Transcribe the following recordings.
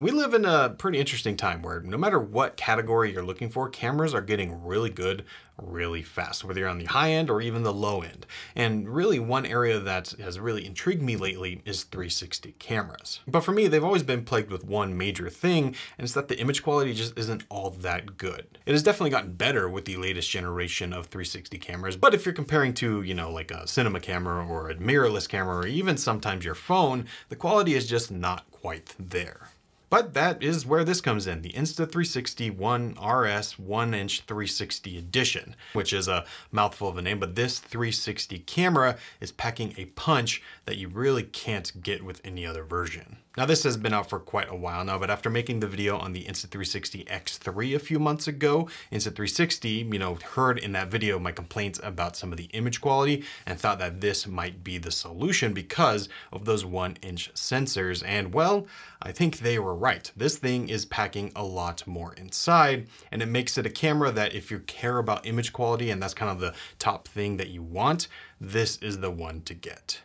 We live in a pretty interesting time where no matter what category you're looking for, cameras are getting really good really fast, whether you're on the high end or even the low end. And really one area that has really intrigued me lately is 360 cameras. But for me, they've always been plagued with one major thing, and it's that the image quality just isn't all that good. It has definitely gotten better with the latest generation of 360 cameras, but if you're comparing to, you know, like a cinema camera or a mirrorless camera, or even sometimes your phone, the quality is just not quite there. But that is where this comes in, the Insta360 One RS 1 inch 360 edition, which is a mouthful of a name, but this 360 camera is packing a punch that you really can't get with any other version. Now this has been out for quite a while now, but after making the video on the Insta360 X3 a few months ago, Insta360, you know, heard in that video my complaints about some of the image quality and thought that this might be the solution because of those one inch sensors. And well, I think they were right. This thing is packing a lot more inside and it makes it a camera that if you care about image quality and that's kind of the top thing that you want, this is the one to get.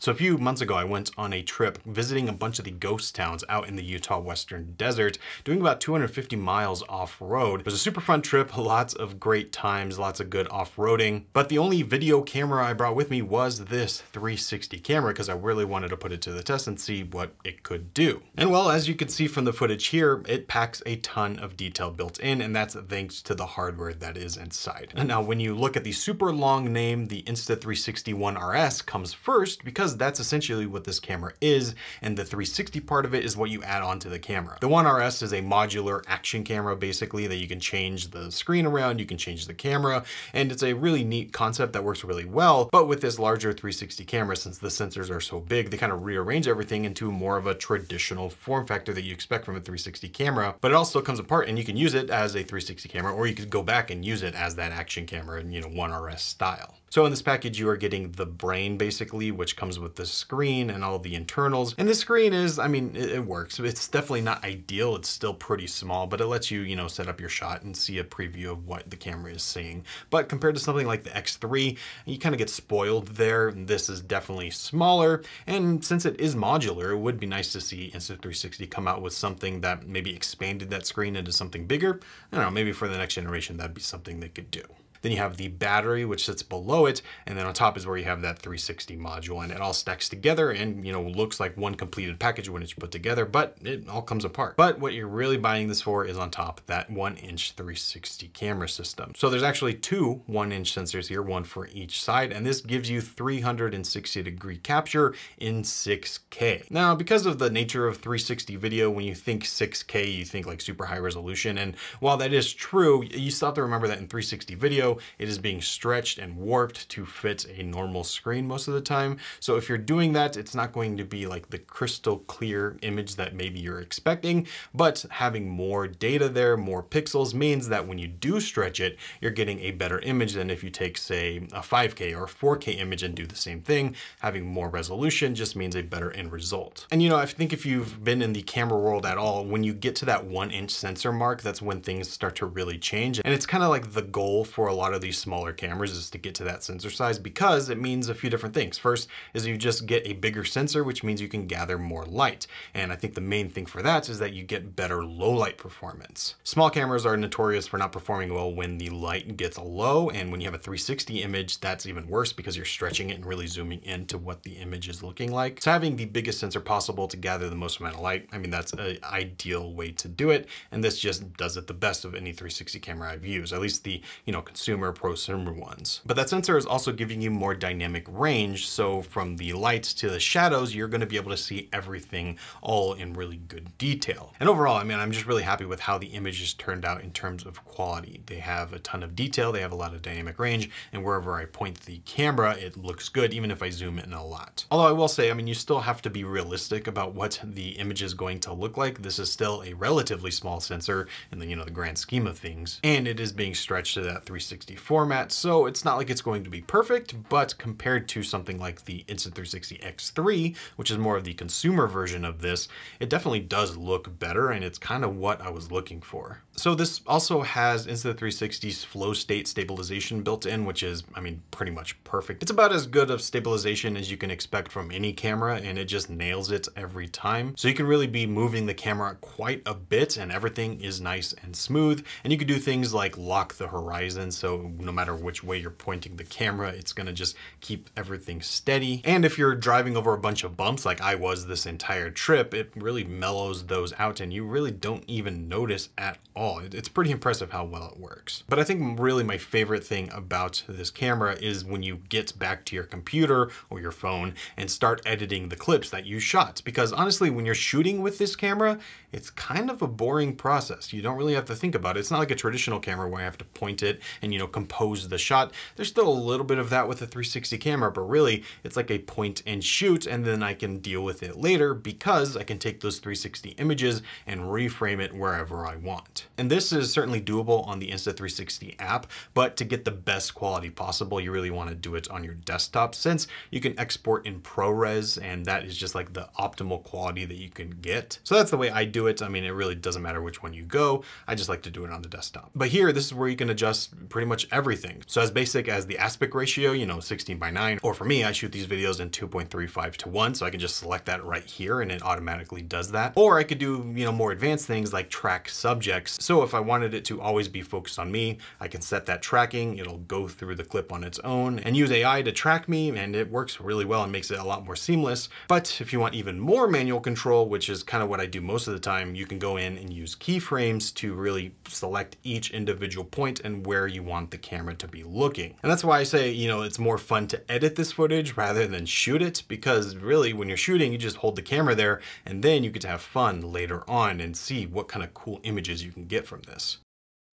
So a few months ago, I went on a trip visiting a bunch of the ghost towns out in the Utah Western Desert, doing about 250 miles off-road. It was a super fun trip, lots of great times, lots of good off-roading. But the only video camera I brought with me was this 360 camera because I really wanted to put it to the test and see what it could do. And well, as you can see from the footage here, it packs a ton of detail built in, and that's thanks to the hardware that is inside. And now when you look at the super long name, the Insta360 One RS comes first because because that's essentially what this camera is, and the 360 part of it is what you add onto the camera. The One RS is a modular action camera, basically, that you can change the screen around, you can change the camera, and it's a really neat concept that works really well, but with this larger 360 camera, since the sensors are so big, they kind of rearrange everything into more of a traditional form factor that you expect from a 360 camera, but it also comes apart and you can use it as a 360 camera, or you could go back and use it as that action camera in, you know, One RS style. So in this package, you are getting the brain basically, which comes with the screen and all the internals. And the screen is, I mean, it, it, works. It's definitely not ideal. It's still pretty small, but it lets you, you know, set up your shot and see a preview of what the camera is seeing. But compared to something like the X3, you kind of get spoiled there. This is definitely smaller. And since it is modular, it would be nice to see Insta360 come out with something that maybe expanded that screen into something bigger. I don't know, maybe for the next generation, that'd be something they could do. Then you have the battery, which sits below it. And then on top is where you have that 360 module and it all stacks together and, you know, looks like one completed package when it's put together, but it all comes apart. But what you're really buying this for is on top that one inch 360 camera system. So there's actually two one inch sensors here, one for each side. And this gives you 360 degree capture in 6K. Now, because of the nature of 360 video, when you think 6K, you think like super high resolution. And while that is true, you still have to remember that in 360 video, it is being stretched and warped to fit a normal screen most of the time. So if you're doing that, it's not going to be like the crystal clear image that maybe you're expecting, but having more data there, more pixels means that when you do stretch it, you're getting a better image than if you take say a 5K or 4K image and do the same thing. Having more resolution just means a better end result. And you know, I think if you've been in the camera world at all, when you get to that one inch sensor mark, that's when things start to really change. And it's kind of like the goal for a lot of these smaller cameras is to get to that sensor size because it means a few different things. First is you just get a bigger sensor, which means you can gather more light. And I think the main thing for that is that you get better low light performance. Small cameras are notorious for not performing well when the light gets low. And when you have a 360 image, that's even worse because you're stretching it and really zooming into what the image is looking like. So having the biggest sensor possible to gather the most amount of light, I mean, that's an ideal way to do it. And this just does it the best of any 360 camera I've used, at least the, you know, consumer consumer prosumer ones. But that sensor is also giving you more dynamic range. So from the lights to the shadows, you're gonna be able to see everything all in really good detail. And overall, I mean, I'm just really happy with how the images turned out in terms of quality. They have a ton of detail, they have a lot of dynamic range, and wherever I point the camera, it looks good, even if I zoom in a lot. Although I will say, I mean, you still have to be realistic about what the image is going to look like. This is still a relatively small sensor in the, you know, the grand scheme of things, and it is being stretched to that 360 Insta360 format, so it's not like it's going to be perfect, but compared to something like the Insta360 X3, which is more of the consumer version of this, it definitely does look better and it's kind of what I was looking for. So this also has Insta360's flow state stabilization built in, which is, I mean, pretty much perfect. It's about as good of stabilization as you can expect from any camera and it just nails it every time. So you can really be moving the camera quite a bit and everything is nice and smooth. And you can do things like lock the horizon. So no matter which way you're pointing the camera, it's gonna just keep everything steady. And if you're driving over a bunch of bumps like I was this entire trip, it really mellows those out and you really don't even notice at all. It's pretty impressive how well it works. But I think really my favorite thing about this camera is when you get back to your computer or your phone and start editing the clips that you shot. Because honestly, when you're shooting with this camera, it's kind of a boring process. You don't really have to think about it. It's not like a traditional camera where I have to point it and, you know, compose the shot. There's still a little bit of that with a 360 camera, but really it's like a point and shoot and then I can deal with it later because I can take those 360 images and reframe it wherever I want. And this is certainly doable on the Insta360 app, but to get the best quality possible, you really want to do it on your desktop since you can export in ProRes and that is just like the optimal quality that you can get. So that's the way I do it. I mean, it really doesn't matter which one you go. I just like to do it on the desktop. But here, this is where you can adjust pretty much everything. So as basic as the aspect ratio, you know, 16 by 9, or for me, I shoot these videos in 2.35 to 1, so I can just select that right here and it automatically does that. Or I could do, you know, more advanced things like track subjects. So if I wanted it to always be focused on me, I can set that tracking. It'll go through the clip on its own and use AI to track me and it works really well and makes it a lot more seamless. But if you want even more manual control, which is kind of what I do most of the time, you can go in and use keyframes to really select each individual point and where you want the camera to be looking. And that's why I say, you know, it's more fun to edit this footage rather than shoot it because really when you're shooting, you just hold the camera there and then you get to have fun later on and see what kind of cool images you can get from this.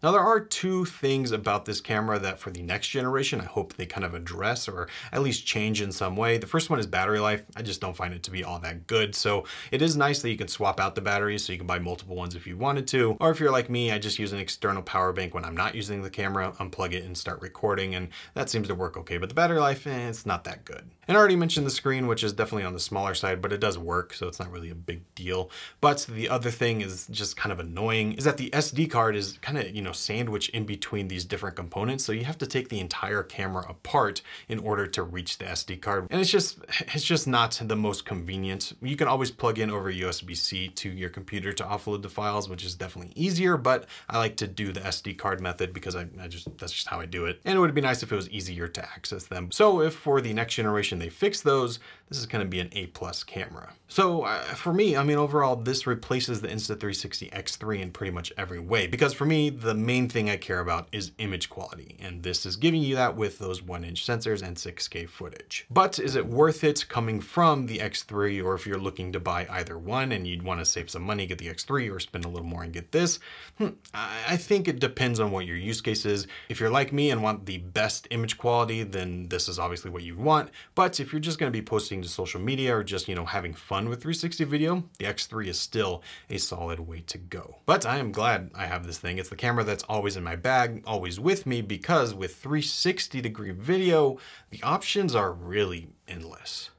Now there are two things about this camera that for the next generation, I hope they kind of address or at least change in some way. The first one is battery life. I just don't find it to be all that good. So it is nice that you can swap out the batteries so you can buy multiple ones if you wanted to. Or if you're like me, I just use an external power bank when I'm not using the camera, unplug it and start recording. And that seems to work okay. But the battery life, eh, it's not that good. And I already mentioned the screen, which is definitely on the smaller side, but it does work. So it's not really a big deal. But the other thing is just kind of annoying is that the SD card is kind of, you know, know, sandwich in between these different components. So you have to take the entire camera apart in order to reach the SD card. And it's just, it's just not the most convenient. You can always plug in over USB-C to your computer to offload the files, which is definitely easier, but I like to do the SD card method because I, I just, that's just how I do it. And it would be nice if it was easier to access them. So if for the next generation they fix those, this is gonna be an A plus camera. So uh, for me, I mean, overall, this replaces the Insta360 X3 in pretty much every way, because for me, the main thing I care about is image quality, and this is giving you that with those one inch sensors and 6K footage. But is it worth it coming from the X3, or if you're looking to buy either one and you'd wanna save some money, get the X3 or spend a little more and get this? Hmm, I think it depends on what your use case is. If you're like me and want the best image quality, then this is obviously what you want. But if you're just gonna be posting to social media or just, you know, having fun with 360 video, the X3 is still a solid way to go. But I am glad I have this thing. It's the camera that's always in my bag, always with me, because with 360 degree video, the options are really endless.